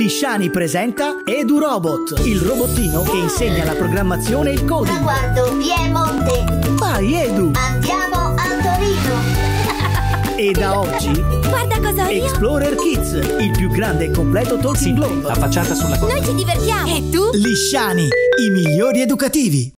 Lisciani presenta Edu Robot, il robottino che insegna la programmazione e il coding. Guardo Piemonte. Vai Edu! Andiamo a Torino. E da oggi Guarda cosa ho io! Explorer Kids, il più grande e completo talking globe. affacciata sulla Noi ci divertiamo! E tu? Lisciani, i migliori educativi.